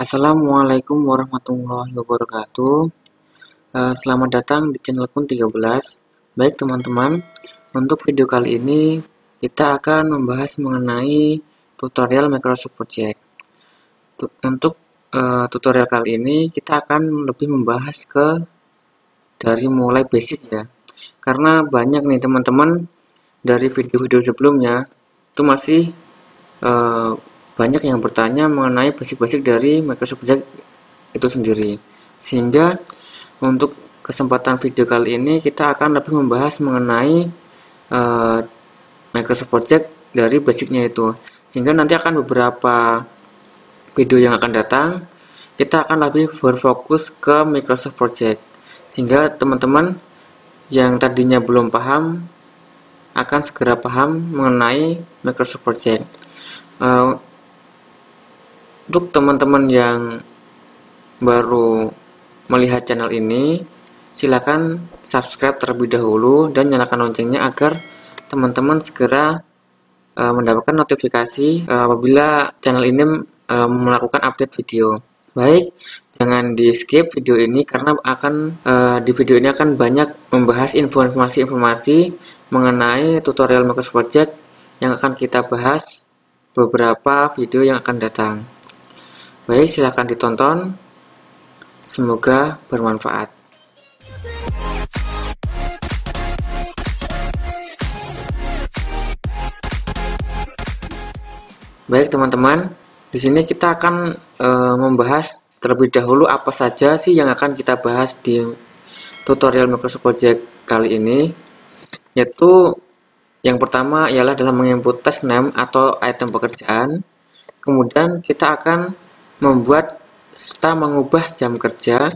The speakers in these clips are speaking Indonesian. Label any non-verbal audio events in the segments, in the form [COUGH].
Assalamualaikum warahmatullahi wabarakatuh. Eh, Selamat datang di channel Kun 13 Baik teman-teman Untuk video kali ini Kita akan membahas mengenai Tutorial Microsoft Project. Tu- Untuk eh, tutorial kali ini Kita akan lebih membahas ke Dari mulai basic ya. Karena banyak nih teman-teman Dari video-video sebelumnya Itu masih eh, banyak yang bertanya mengenai basic-basic dari Microsoft Project itu sendiri. Sehingga untuk kesempatan video kali ini kita akan lebih membahas mengenai eh, Microsoft Project dari basicnya itu. Sehingga nanti akan beberapa video yang akan datang kita akan lebih berfokus ke Microsoft Project. Sehingga teman-teman yang tadinya belum paham akan segera paham mengenai Microsoft Project. Eh, untuk teman-teman yang baru melihat channel ini, silakan subscribe terlebih dahulu dan nyalakan loncengnya agar teman-teman segera eh, mendapatkan notifikasi eh, apabila channel ini eh, melakukan update video. Baik, jangan di skip video ini karena akan eh, di video ini akan banyak membahas informasi-informasi mengenai tutorial Microsoft Project yang akan kita bahas beberapa video yang akan datang. Baik, silahkan ditonton. Semoga bermanfaat. Baik, teman-teman. Di sini kita akan e, membahas terlebih dahulu apa saja sih yang akan kita bahas di tutorial Microsoft Project kali ini. Yaitu yang pertama ialah dalam menginput test name atau item pekerjaan. Kemudian kita akan membuat serta mengubah jam kerja.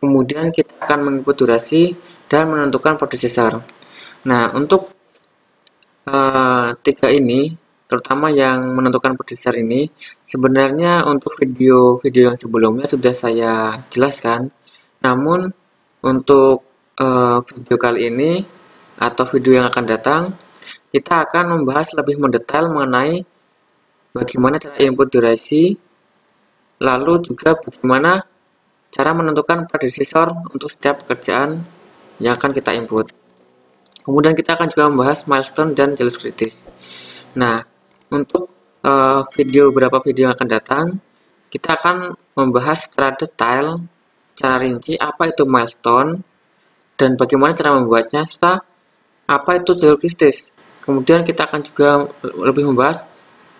Kemudian kita akan menginput durasi dan menentukan processor. Nah, untuk uh, tiga ini, terutama yang menentukan processor ini, sebenarnya untuk video-video yang sebelumnya sudah saya jelaskan. Namun, untuk uh, video kali ini atau video yang akan datang, kita akan membahas lebih mendetail mengenai bagaimana cara input durasi, lalu juga bagaimana cara menentukan predecessor untuk setiap pekerjaan yang akan kita input. Kemudian kita akan juga membahas milestone dan jalur kritis. Nah, untuk uh, video beberapa video yang akan datang, kita akan membahas secara detail, cara rinci apa itu milestone, dan bagaimana cara membuatnya, serta apa itu jalur kritis. Kemudian kita akan juga lebih membahas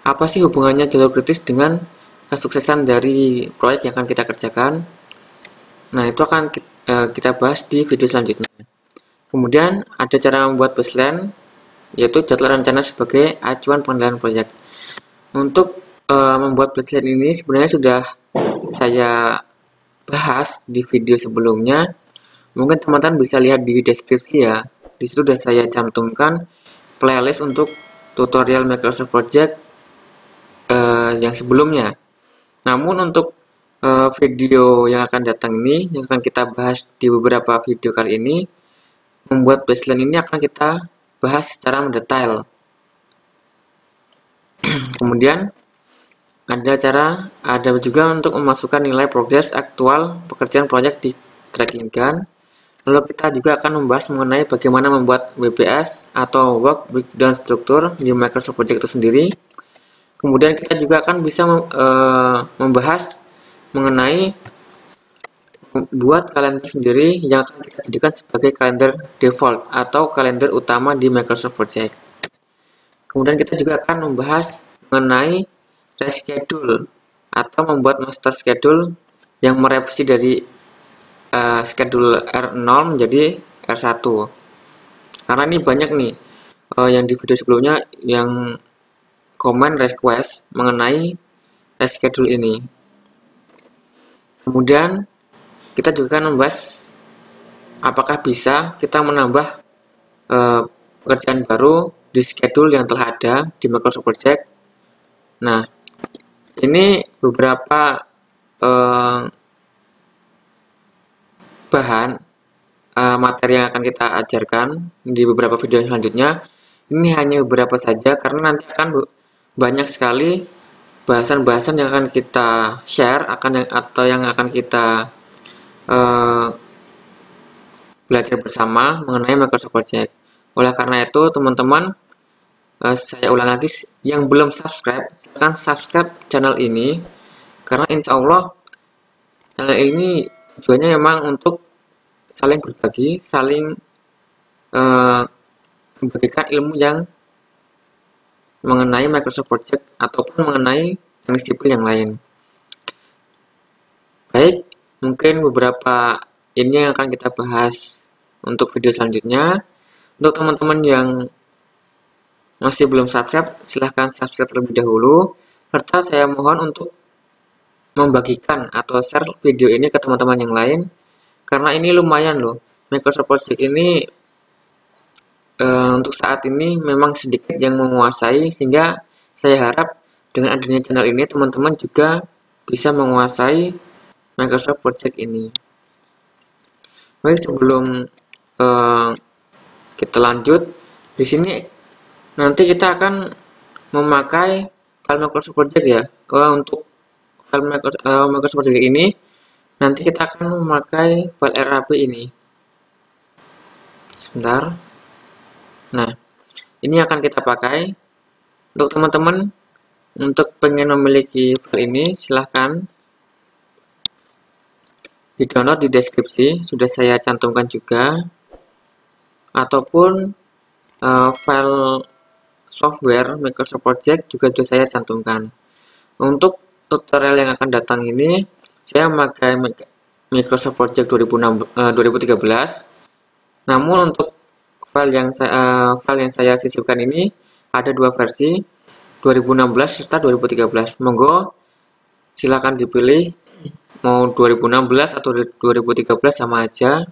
apa sih hubungannya jalur kritis dengan kesuksesan dari proyek yang akan kita kerjakan. Nah, itu akan kita bahas di video selanjutnya. Kemudian ada cara membuat baseline, yaitu jadwal rencana sebagai acuan pengendalian proyek. Untuk e, membuat baseline ini sebenarnya sudah saya bahas di video sebelumnya. Mungkin teman-teman bisa lihat di deskripsi ya. Di situ sudah saya cantumkan playlist untuk tutorial Microsoft Project e, yang sebelumnya. Namun untuk uh, video yang akan datang ini, yang akan kita bahas di beberapa video kali ini, membuat baseline ini akan kita bahas secara mendetail. [CLEARS THROAT] Kemudian ada cara, ada juga untuk memasukkan nilai progres aktual pekerjaan proyek di tracking gun. Lalu kita juga akan membahas mengenai bagaimana membuat WBS atau Work Breakdown Structure di Microsoft Project itu sendiri. Kemudian kita juga akan bisa uh, membahas mengenai buat kalender sendiri yang akan kita jadikan sebagai kalender default atau kalender utama di Microsoft Project. Kemudian kita juga akan membahas mengenai reschedule atau membuat master schedule yang merevisi dari uh, schedule R0 menjadi R1. Karena ini banyak nih uh, yang di video sebelumnya yang komen request mengenai reschedule ini. Kemudian kita juga akan membahas apakah bisa kita menambah uh, pekerjaan baru di schedule yang telah ada di Microsoft Project. Nah, ini beberapa uh, bahan uh, materi yang akan kita ajarkan di beberapa video selanjutnya. Ini hanya beberapa saja karena nanti akan banyak sekali bahasan-bahasan yang akan kita share akan yang atau yang akan kita uh, belajar bersama mengenai Microsoft Project. Oleh karena itu, teman-teman, uh, saya ulang lagi, yang belum subscribe, silahkan subscribe channel ini, karena insya Allah channel ini tujuannya memang untuk saling berbagi, saling uh, membagikan ilmu yang mengenai Microsoft Project ataupun mengenai teknik sipil yang lain. Baik, mungkin beberapa ini yang akan kita bahas untuk video selanjutnya. Untuk teman-teman yang masih belum subscribe, silahkan subscribe terlebih dahulu. Serta saya mohon untuk membagikan atau share video ini ke teman-teman yang lain. Karena ini lumayan loh. Microsoft Project ini e, untuk saat ini memang sedikit yang menguasai sehingga saya harap dengan adanya channel ini teman-teman juga bisa menguasai Microsoft Project ini. Baik sebelum e, kita lanjut di sini nanti kita akan memakai file Microsoft Project ya. Untuk file Microsoft Project ini nanti kita akan memakai file RAP ini. Sebentar. Nah, ini akan kita pakai. Untuk teman-teman, untuk pengen memiliki file ini, silahkan di-download di deskripsi, sudah saya cantumkan juga. Ataupun uh, file software Microsoft Project juga sudah saya cantumkan. Untuk tutorial yang akan datang ini, saya memakai Microsoft Project 2006, uh, 2013. Namun untuk file yang saya uh, file yang saya sisipkan ini ada dua versi 2016 serta 2013 monggo silakan dipilih mau 2016 atau 2013 sama aja.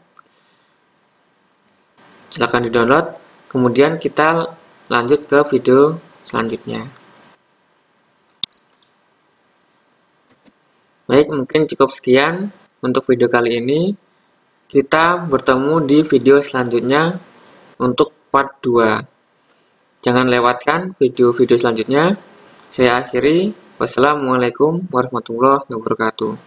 Silahkan di download kemudian kita lanjut ke video selanjutnya. Baik mungkin cukup sekian untuk video kali ini. Kita bertemu di video selanjutnya untuk part 2. Jangan lewatkan video-video selanjutnya. Saya akhiri. Wassalamualaikum warahmatullahi wabarakatuh.